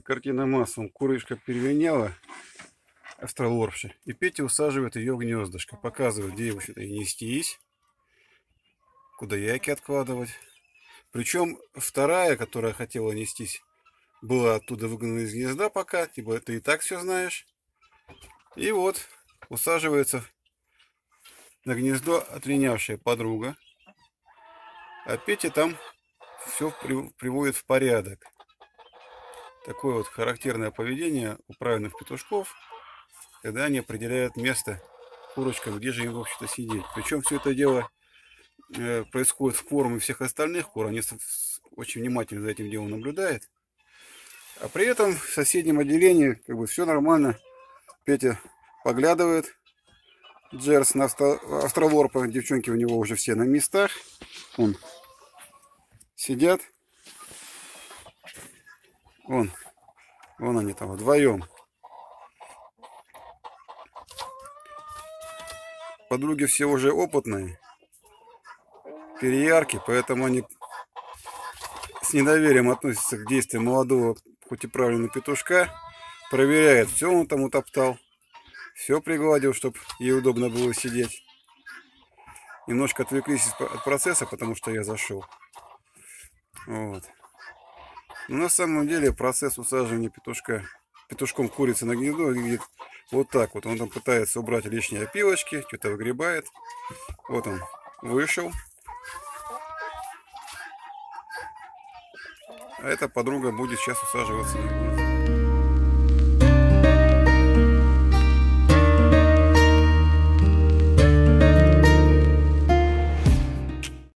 картина маслом. Курочка перевеняла астролорпша. И Петя усаживает ее в гнездышко. Показывает, где его сюда и нестись. Куда яйки откладывать. Причем вторая, которая хотела нестись, была оттуда выгнана из гнезда пока. Типа ты и так все знаешь. И вот усаживается на гнездо отлинявшая подруга. А Петя там все приводит в порядок. Такое вот характерное поведение у правильных петушков, когда они определяют место курочкам, где же им, в общем-то, сидеть. Причем все это дело э, происходит в форме всех остальных кур. Они очень внимательно за этим делом наблюдают. А при этом в соседнем отделении как бы все нормально. Петя поглядывает. Джерс на австралорпа. Девчонки у него уже все на местах. Он сидят. Вон, вон они там вдвоем. Подруги все уже опытные, переярки, поэтому они с недоверием относятся к действиям молодого, хоть и правильного петушка. Проверяет, все он там утоптал, все пригладил, чтобы ей удобно было сидеть. Немножко отвлеклись от процесса, потому что я зашел. Вот. Но на самом деле процесс усаживания петушка, петушком курицы на гнездо выглядит вот так вот. Он там пытается убрать лишние опилочки, что-то выгребает. Вот он вышел. А эта подруга будет сейчас усаживаться на гнездо.